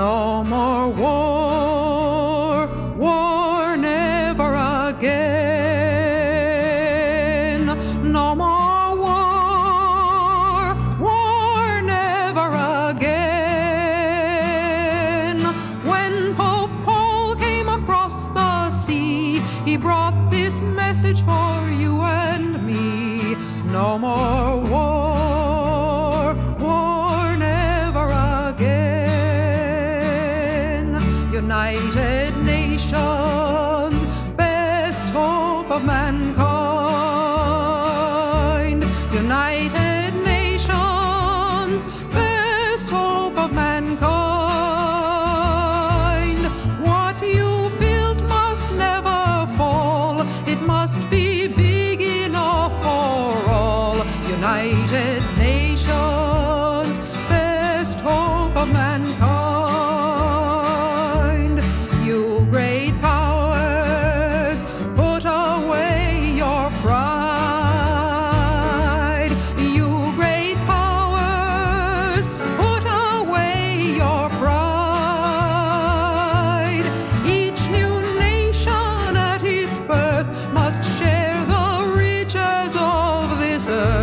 No more war, war never again. No more war, war never again. When Pope Paul came across the sea, he brought this message for you and me. No more. nations, best hope of mankind. You great powers, put away your pride. You great powers, put away your pride. Each new nation at its birth must share the riches of this earth.